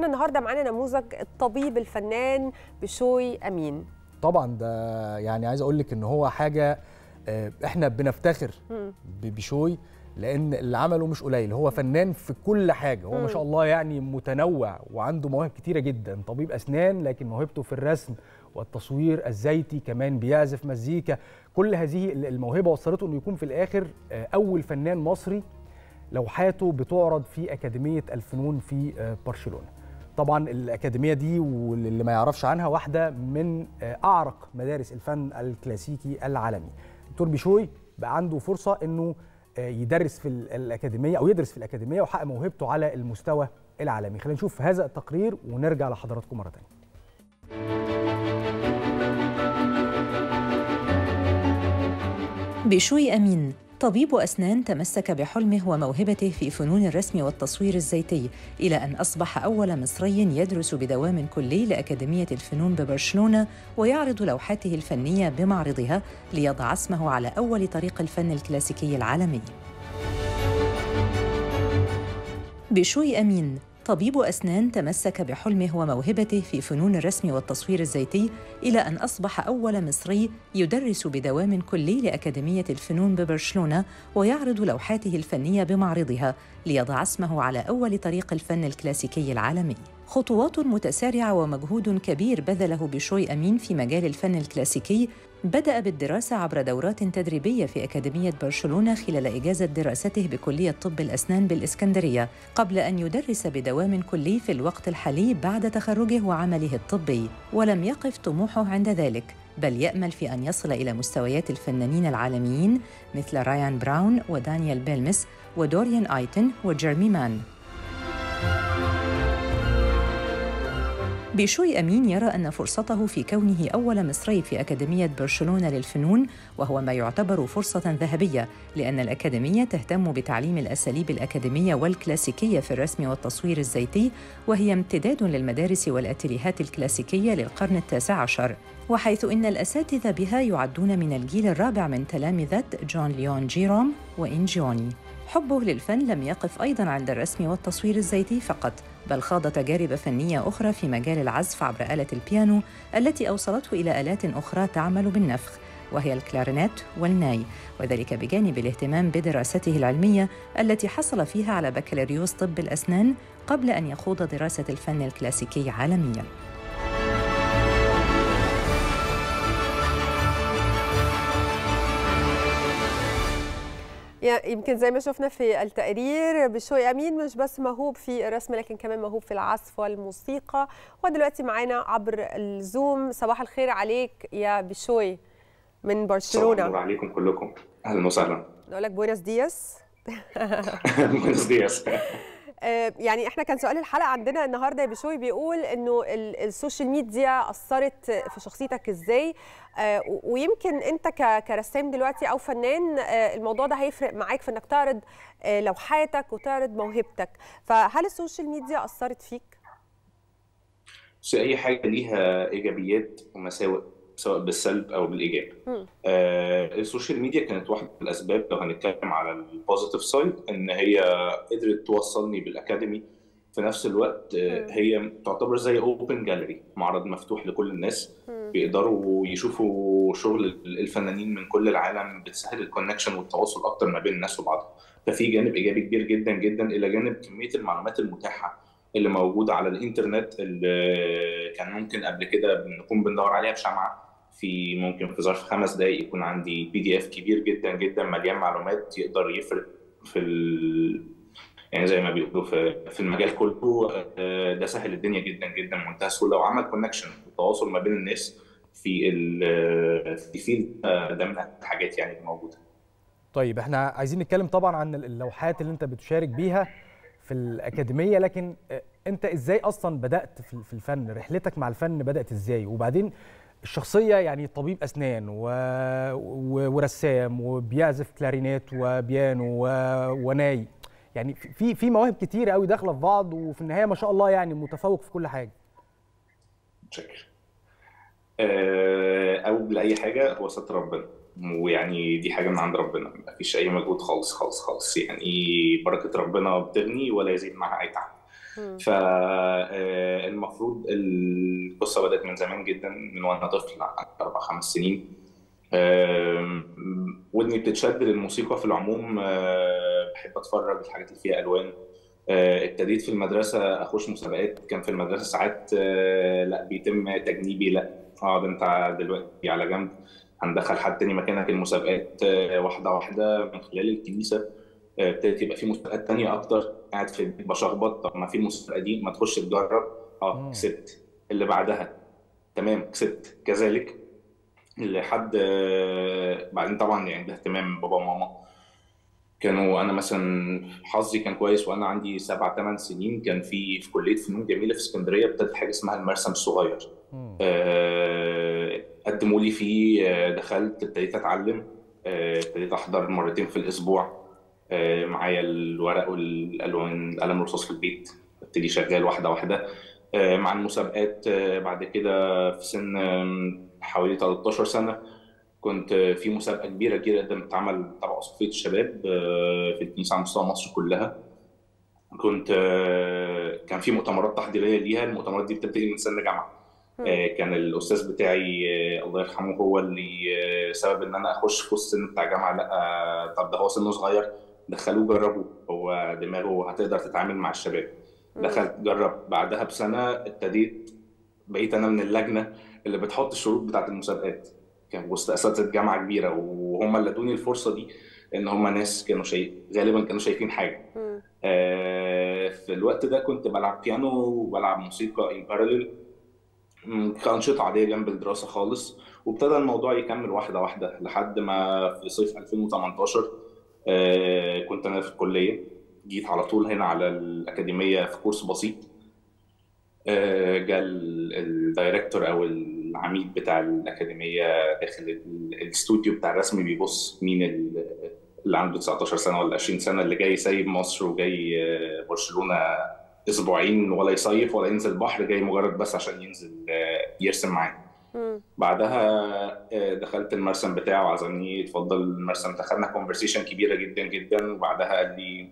إحنا النهارده معانا نموذج الطبيب الفنان بشوي أمين. طبعا ده يعني عايز أقول لك إن هو حاجة آه، إحنا بنفتخر بشوي لأن اللي عمله مش قليل. هو فنان في كل حاجة. هو ما شاء الله يعني متنوع وعنده مواهب كتيرة جدا. طبيب أسنان لكن موهبته في الرسم والتصوير الزيتي كمان بيعزف مزيكا. كل هذه الموهبة وصلته إنه يكون في الآخر آه، أول فنان مصري لوحاته بتعرض في أكاديمية الفنون في آه، برشلونة. طبعا الأكاديمية دي واللي ما يعرفش عنها واحدة من آه، أعرق مدارس الفن الكلاسيكي العالمي. دكتور بيشوي بقى عنده فرصة أنه آه، يدرس في ال- الأكاديمية أو يدرس في الأكاديمية وحقق موهبته على المستوى العالمي. خلينا نشوف هذا التقرير ونرجع لحضراتكم مرة تانية. بشوي أمين. طبيب أسنان تمسك بحلمه وموهبته في فنون الرسم والتصوير الزيتي إلى أن أصبح أول مصري يدرس بدوام كلي لأكاديمية الفنون ببرشلونة ويعرض لوحاته الفنية بمعرضها ليضع اسمه على أول طريق الفن الكلاسيكي العالمي. بشوي أمين. طبيب أسنان تمسك بحلمه وموهبته في فنون الرسم والتصوير الزيتي إلى أن أصبح أول مصري يدرس بدوام كلي لأكاديمية الفنون ببرشلونة ويعرض لوحاته الفنية بمعرضها ليضع اسمه على أول طريق الفن الكلاسيكي العالمي. خطوات متسارعة ومجهود كبير بذله بشوي أمين في مجال الفن الكلاسيكي بدأ بالدراسة عبر دورات تدريبية في أكاديمية برشلونة خلال إجازة دراسته بكلية طب الأسنان بالإسكندرية قبل أن يدرس بدوام كلي في الوقت الحالي بعد تخرجه وعمله الطبي ولم يقف طموحه عند ذلك بل يأمل في أن يصل إلى مستويات الفنانين العالميين مثل رايان براون ودانيال بيلمس ودوريان آيتن وجيرمي مان. بيشوي أمين يرى أن فرصته في كونه أول مصري في أكاديمية برشلونة للفنون وهو ما يعتبر فرصة ذهبية لأن الأكاديمية تهتم بتعليم الأساليب الأكاديمية والكلاسيكية في الرسم والتصوير الزيتي وهي امتداد للمدارس والأتيليهات الكلاسيكية للقرن التاسع عشر. وحيث إن الأساتذة بها يعدون من الجيل الرابع من تلامذة جان ليون جيروم وإنجيوني حبه للفن لم يقف أيضاً عند الرسم والتصوير الزيتي فقط بل خاض تجارب فنية أخرى في مجال العزف عبر آلة البيانو التي أوصلته إلى آلات أخرى تعمل بالنفخ وهي الكلارينيت والناي وذلك بجانب الاهتمام بدراسته العلمية التي حصل فيها على بكالوريوس طب الأسنان قبل أن يخوض دراسة الفن الكلاسيكي عالمياً. يمكن زي ما شفنا في التقرير بشوي أمين مش بس موهوب في الرسم لكن كمان موهوب في العزف والموسيقى. ودلوقتي معانا عبر ال Zoom صباح الخير عليك يا بشوي من صباح برشلونة. النور عليكم كلكم. أهلا وسهلا. نقول لك buenos días buenos días يعني إحنا كان سؤال الحلقة عندنا النهارده يا بشوي بيقول إنه ال- ال social media أثرت في شخصيتك إزاي؟ آه، ويمكن أنت كرسام دلوقتي أو فنان آه، الموضوع ده هيفرق معاك في إنك تعرض آه، لوحاتك وتعرض موهبتك. فهل ال social media أثرت فيك؟ بس أي حاجة ليها إيجابيات ومساوئ. سواء بالسلب أو بالإيجاب. آه ال social media كانت واحدة من الأسباب لو هنتكلم على ال positive side إن هي قدرت توصلني بال academy في نفس الوقت آه. هي تعتبر زي open gallery معرض مفتوح لكل الناس. بيقدروا يشوفوا شغل الفنانين من كل العالم بتسهل ال connection والتواصل أكتر ما بين الناس وبعضها ففي جانب إيجابي كبير جدا جدا إلى جانب كمية المعلومات المتاحة اللي موجودة على الإنترنت اللي كان ممكن قبل كده نكون بندور عليها بشمعة في ممكن في ظرف خمس دقائق يكون عندي PDF كبير جدا جدا مليان معلومات يقدر يفرق في ال... يعني زي ما بيقولوا في في المجال كله. آه، ده سهل الدنيا جدا جدا منتهى السهوله وعمل connection وتواصل ما بين الناس في ال في field ده من الحاجات يعني الموجوده طيب إحنا عايزين نتكلم طبعا عن اللوحات اللي أنت بتشارك بيها في الأكاديمية لكن آه، أنت إزاي أصلا بدأت في الفن؟ رحلتك مع الفن بدأت إزاي؟ وبعدين الشخصية يعني طبيب أسنان و... و... ورسام وبيعزف كلارينيت وبيانو و... وناي. يعني في في مواهب كتير قوي داخلة في بعض وفي النهاية ما شاء الله يعني متفوق في كل شكرا. آه، اول أي حاجة هو ستر ربنا. ويعني دي حاجة من عند ربنا. مفيش أي مجهود خالص خالص خالص. يعني بركة ربنا بتغني ولا يزيد معها أي تعب. مم. ف القصة بدأت من زمان جدا من وأنا طفل أربع خمس سنين. ودني بتتشد للموسيقى في العموم. آه، بحب أتفرج الحاجات اللي فيها ألوان. آه، ابتديت في المدرسة أخش مسابقات. كان في المدرسة ساعات آه، لا بيتم تجنيبي لا. اقعد أنت دلوقتي على جنب. هندخل حد تاني مكانك المسابقات آه، واحدة واحدة من خلال الكنيسة. آه، ابتدت يبقى في مسابقات تانية أكتر. قاعد في البيت بشخبط. طب ما في المسابقه دي ما تخش تجرب. آه. كسبت. اللي بعدها. تمام كسبت. كذلك لحد آه، بعدين طبعا يعني ده اهتمام بابا وماما. كانوا أنا مثلا حظي كان كويس وأنا عندي سبع ثمان سنين. كان في في كلية فنون جميلة في اسكندرية ابتدت حاجة اسمها المرسم الصغير. آه، قدموا لي فيه آه، دخلت ابتديت أتعلم. آه، ابتديت أحضر مرتين في الأسبوع. آه، معايا الورق والألوان القلم الرصاص في البيت ابتدي شغال واحدة واحدة. آه، مع المسابقات آه، بعد كده في سن حوالي 13 سنة كنت آه، في مسابقة كبيرة جدا بتتعمل تبع صفيه الشباب آه، في الكنيسة على مستوى مصر كلها. كنت آه، كان في مؤتمرات تحضيرية ليها المؤتمرات دي بتبتدي من سن جامعة. آه، كان الأستاذ بتاعي آه، الله يرحمه هو اللي آه، سبب إن أنا أخش في السن بتاع جامعة لأ آه، طب ده هو سنه صغير. دخلوه جربوه. هو دماغه هتقدر تتعامل مع الشباب. دخلت جرب. بعدها بسنة ابتديت بقيت أنا من اللجنة اللي بتحط الشروط بتاعت المسابقات. كان وسط أساتذة جامعة كبيرة وهم اللي ادوني الفرصة دي إن هم ناس كانوا شايف غالبا كانوا شايفين حاجة. آه، في الوقت ده كنت بلعب بيانو وبلعب موسيقى ان باراليل كأنشطة عادية جنب الدراسة خالص. وابتدى الموضوع يكمل واحدة واحدة لحد ما في صيف 2018 آه، كنت أنا في الكلية جيت على طول هنا على الأكاديمية في course بسيط آه، جاء ال- ال director أو العميد بتاع الأكاديمية داخل ال- الاستوديو بتاع الرسم بيبص مين ال- اللي عنده 19 سنة ولا 20 سنة اللي جاي سايب مصر وجاي آه، برشلونة أسبوعين ولا يصيف ولا ينزل بحر جاي مجرد بس عشان ينزل آه، يرسم معايا. بعدها آه، دخلت المرسم بتاعه عزمني اتفضل المرسم. دخلنا conversation كبيرة جدا جدا وبعدها قال لي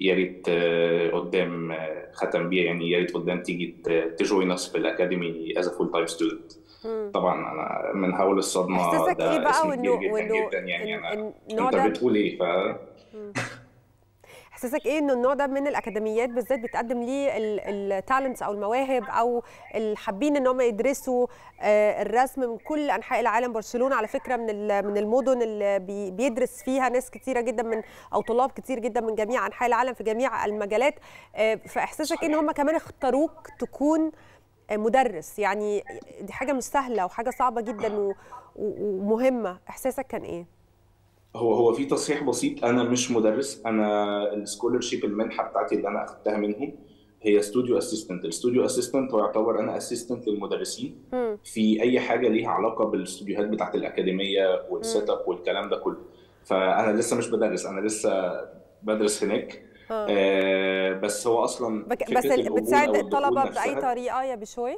يا ريت آه، قدام آه، ختم بيها. يعني يا ريت قدام تيجي ت join us في الأكاديمي as full time student. طبعا أنا من هول الصدمة ده إيه بقى؟ اسم كبير جدا جدا يعني أنا أنت بتقول إيه؟ ف إحساسك إيه إنه النوع ده من الأكاديميات بالذات بتقدم ليه ال talents أو المواهب أو الحابين إن هم يدرسوا آه، الرسم من كل أنحاء العالم؟ برشلونة على فكرة من من المدن اللي بي- بيدرس فيها ناس كتيرة جدا من أو طلاب كتير جدا من جميع أنحاء العالم في جميع المجالات آه، فإحساسك إن هم كمان اختاروك تكون آه، مدرس. يعني دي حاجة مش سهله وحاجة صعبة جدا ومهمة. إحساسك كان إيه؟ هو هو في تصحيح بسيط. أنا مش مدرس أنا ال scholarship المنحة بتاعتي اللي أنا أخدتها منهم هي studio assistant. ال studio assistant هو يعتبر أنا assistant للمدرسين. في أي حاجة ليها علاقة بالاستوديوهات بتاعت الأكاديمية وال set up والكلام ده كله. فأنا لسه مش بدرس أنا لسه بدرس هناك. آه. آه بس هو أصلا بك- بس بتساعد الطلبة بأي طريقة يا بشوي؟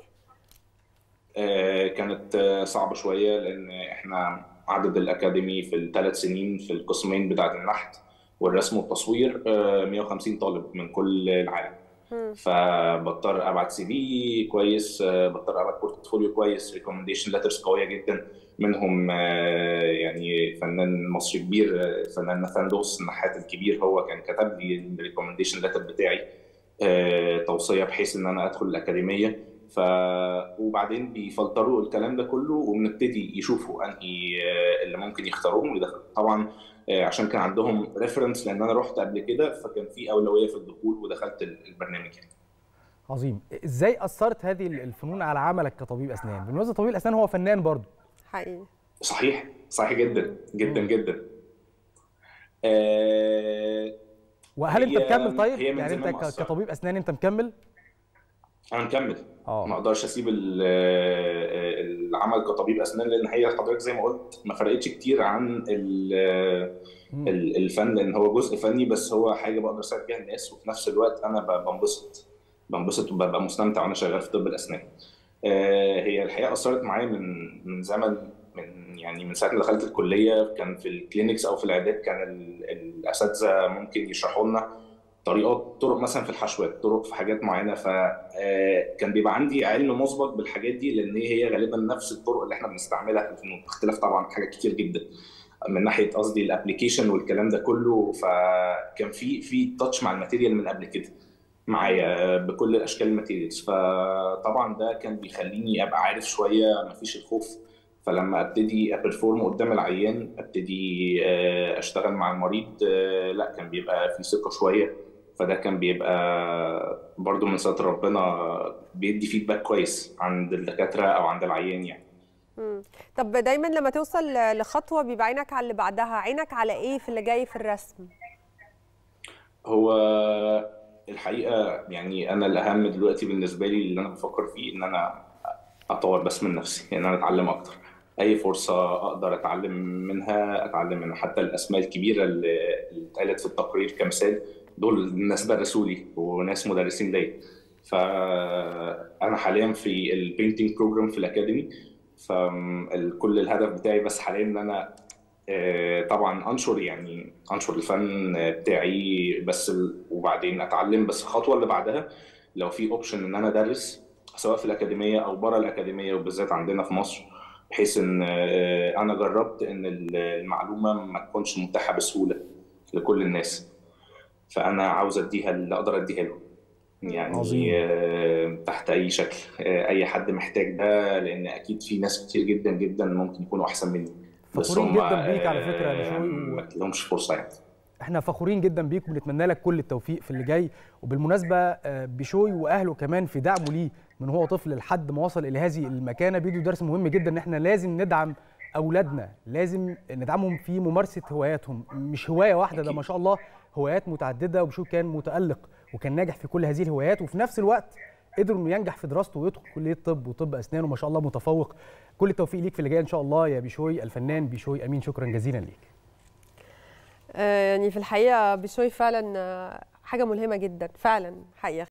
آه، كانت صعبة شوية لأن إحنا عدد ال academy في الثلاث سنين في القسمين بتاعة النحت والرسم والتصوير آه، 150 طالب من كل العالم. فبضطر أبعت CV كويس آه، بضطر أبعت portfolio كويس recommendation letters قوية جدا. منهم آه، يعني فنان مصري كبير آه، فنان ناثان دوس النحات الكبير هو كان كتب لي ال recommendation letter بتاعي آه، توصية بحيث إن أنا أدخل الأكاديمية. ف وبعدين بيفلتروا الكلام ده كله وبنبتدي يشوفوا أنهي آه، اللي ممكن يختاروهم ويدخل طبعا آه، عشان كان عندهم ريفرنس لأن أنا رحت قبل كده فكان في أولوية في الدخول ودخلت ال- البرنامج يعني. عظيم. إزاي أثرت هذه الفنون على عملك كطبيب أسنان؟ بالمناسبة طبيب الأسنان هو فنان برضه. حقيقي. صحيح. صحيح جدا. جدا مم. جدا. آه، وهل أنت مكمل طيب؟ هي من يعني أنت مؤثرة. كطبيب أسنان أنت مكمل؟ أنا مكمل. ما آه أقدرش اسيب آه، العمل كطبيب اسنان لأن هي حضرتك زي ما قلت ما فرقتش كتير عن الفن لأن هو جزء فني بس هو حاجة بقدر أساعد بيها الناس وفي نفس الوقت أنا بنبسط. بنبسط وببقى مستمتع وأنا شغال في طب الأسنان. آه، هي الحقيقة أثرت معايا من من زمن من يعني من ساعة ما دخلت الكلية كان في الكلينكس أو في العيادات كان ال- الأساتذة ممكن يشرحوا لنا طريقات طرق مثلا في الحشوات طرق في حاجات معينة فكان بيبقى عندي علم مسبق بالحاجات دي لأن هي غالبا نفس الطرق اللي إحنا بنستعملها في الفنون. باختلاف طبعا حاجات كتير جدا. من ناحية قصدي ال application والكلام ده كله فكان في في touch مع ال material من قبل كده معايا بكل الاشكال ال materials. فطبعا ده كان بيخليني أبقى عارف شوية مفيش الخوف. فلما أبتدي ا perform قدام العيان أبتدي أشتغل مع المريض لا كان بيبقى في ثقة شوية. فده كان بيبقى برضو من ستر ربنا بيدي feedback كويس عند الدكاترة أو عند العيان يعني. مم. طب دايما لما توصل لخطوة بيبقى عينك على اللي بعدها عينك على إيه في اللي جاي في الرسم؟ هو الحقيقة يعني أنا الأهم دلوقتي بالنسبة لي اللي أنا بفكر فيه إن أنا أطور بس من نفسي إن أنا أتعلم أكتر. أي فرصة أقدر أتعلم منها أتعلم منها. حتى الأسماء الكبيرة اللي اتقالت في التقرير كمثال دول ناس درسوا لي وناس مدرسين ليا. فانا حاليا في ال painting program في الأكاديمي. فكل الهدف بتاعي بس حاليا إن أنا طبعا أنشر يعني أنشر الفن بتاعي بس وبعدين أتعلم. بس الخطوة اللي بعدها لو في option إن أنا أدرس سواء في الأكاديمية أو بره الأكاديمية وبالذات عندنا في مصر بحيث إن أنا جربت إن المعلومة ما تكونش متاحة بسهولة لكل الناس. فأنا عاوز أديها اللي أقدر أديها له. يعني عظيم. تحت أي شكل أي حد محتاج ده لأن أكيد في ناس كتير جدا جدا ممكن يكونوا أحسن مني. فخورين جدا بيك على فكرة يا بشوي ما لهمش فرصة يعني. إحنا فخورين جدا بيك وبنتمنى لك كل التوفيق في اللي جاي. وبالمناسبة بشوي وأهله كمان في دعمه ليه من هو طفل لحد ما وصل إلى هذه المكانة. بيدوا درس مهم جدا إن إحنا لازم ندعم أولادنا لازم ندعمهم في ممارسة هواياتهم. مش هواية واحدة ده ما شاء الله هوايات متعددة وبشوي كان متألق وكان ناجح في كل هذه الهوايات وفي نفس الوقت قدر إنه ينجح في دراسته ويدخل كلية طب وطب أسنان وما شاء الله متفوق. كل التوفيق ليك في اللي جاي إن شاء الله يا بشوي الفنان بشوي أمين. شكرا جزيلا ليك. يعني في الحقيقة بشوي فعلا حاجة ملهمة جدا. فعلا حقيقة.